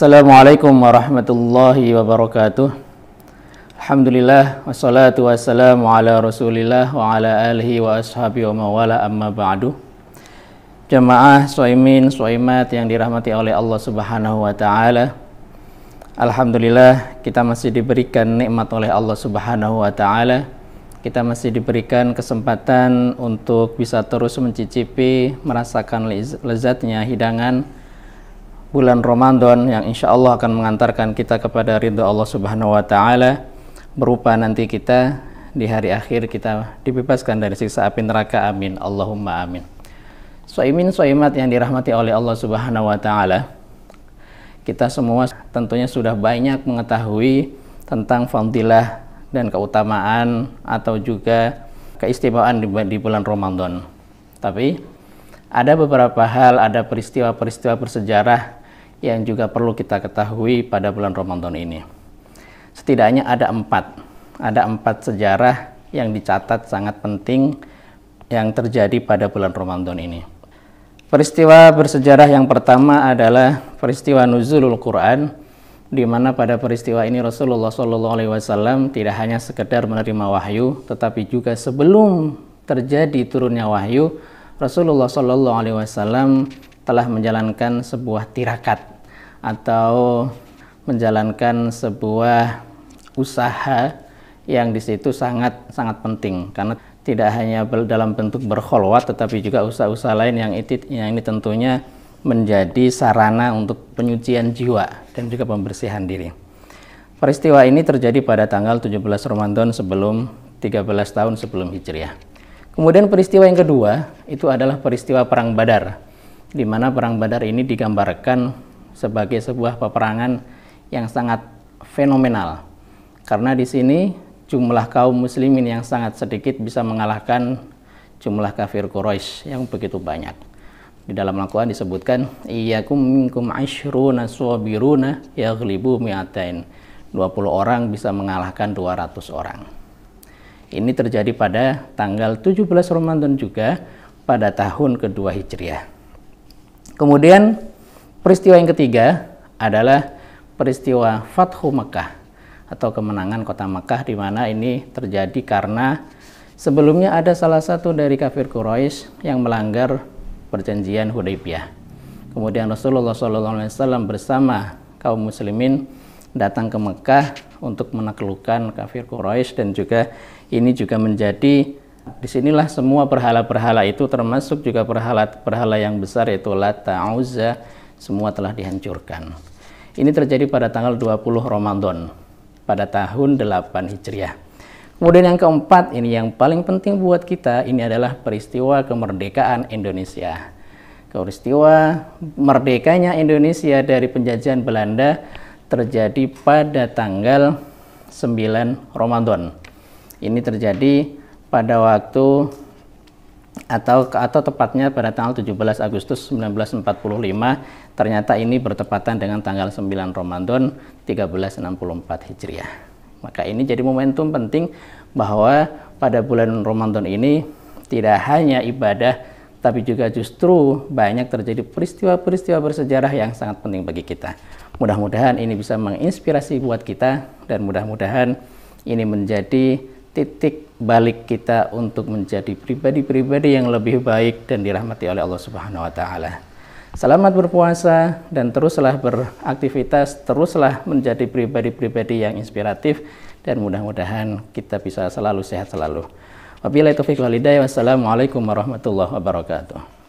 Assalamualaikum warahmatullahi wabarakatuh. Alhamdulillah wassalatu wassalamu ala Rasulillah wa ala alihi wa ashabi wa mawala amma ba'du. Jamaah suaimin suaimat yang dirahmati oleh Allah Subhanahu wa taala. Alhamdulillah kita masih diberikan nikmat oleh Allah Subhanahu wa taala. Kita masih diberikan kesempatan untuk bisa terus mencicipi, merasakan lezatnya hidangan bulan Ramadan yang insya Allah akan mengantarkan kita kepada ridho Allah Subhanahu wa taala. Berupa nanti kita di hari akhir kita dibebaskan dari siksa api neraka. Amin. Allahumma amin. Suaimin suaimat yang dirahmati oleh Allah Subhanahu wa taala. Kita semua tentunya sudah banyak mengetahui tentang fadilah dan keutamaan atau juga keistimewaan di, di bulan Ramadan. Tapi ada beberapa hal, ada peristiwa-peristiwa bersejarah yang juga perlu kita ketahui pada bulan Ramadan ini. Setidaknya ada empat, ada empat sejarah yang dicatat sangat penting yang terjadi pada bulan Ramadan ini. Peristiwa bersejarah yang pertama adalah peristiwa nuzulul Quran, di mana pada peristiwa ini Rasulullah SAW tidak hanya sekedar menerima wahyu, tetapi juga sebelum terjadi turunnya wahyu, Rasulullah SAW telah menjalankan sebuah tirakat atau menjalankan sebuah usaha yang di situ sangat sangat penting karena tidak hanya dalam bentuk berkholwat tetapi juga usaha-usaha lain yang itu yang ini tentunya menjadi sarana untuk penyucian jiwa dan juga pembersihan diri. Peristiwa ini terjadi pada tanggal 17 Ramadan sebelum 13 tahun sebelum Hijriah. Kemudian peristiwa yang kedua itu adalah peristiwa Perang Badar, di mana Perang Badar ini digambarkan sebagai sebuah peperangan yang sangat fenomenal. Karena di sini jumlah kaum muslimin yang sangat sedikit bisa mengalahkan jumlah kafir Quraisy yang begitu banyak. Di dalam Al-Quran disebutkan, Iyakum minkum ashruna suabiruna yaghlibu mi'atain. 20 orang bisa mengalahkan 200 orang. Ini terjadi pada tanggal 17 Ramadan juga pada tahun kedua Hijriah. Kemudian Peristiwa yang ketiga adalah peristiwa Fathu Mekah atau kemenangan kota Mekah di mana ini terjadi karena sebelumnya ada salah satu dari kafir Quraisy yang melanggar perjanjian Hudaybiyah. Kemudian Rasulullah SAW bersama kaum muslimin datang ke Mekah untuk menaklukkan kafir Quraisy dan juga ini juga menjadi di sinilah semua berhala-berhala itu termasuk juga berhala-berhala yang besar yaitu Lata, Uzza, semua telah dihancurkan. Ini terjadi pada tanggal 20 Ramadan pada tahun 8 Hijriah. Kemudian yang keempat, ini yang paling penting buat kita, ini adalah peristiwa kemerdekaan Indonesia. Peristiwa merdekanya Indonesia dari penjajahan Belanda terjadi pada tanggal 9 Ramadan. Ini terjadi pada waktu atau atau tepatnya pada tanggal 17 Agustus 1945 ternyata ini bertepatan dengan tanggal 9 Ramadan 1364 Hijriah. Maka ini jadi momentum penting bahwa pada bulan Ramadan ini tidak hanya ibadah tapi juga justru banyak terjadi peristiwa-peristiwa bersejarah yang sangat penting bagi kita. Mudah-mudahan ini bisa menginspirasi buat kita dan mudah-mudahan ini menjadi titik balik kita untuk menjadi pribadi-pribadi yang lebih baik dan dirahmati oleh Allah Subhanahu wa taala. Selamat berpuasa dan teruslah beraktivitas, teruslah menjadi pribadi-pribadi yang inspiratif dan mudah-mudahan kita bisa selalu sehat selalu. Wabillahi taufiq walhidayah. Wassalamualaikum warahmatullahi wabarakatuh.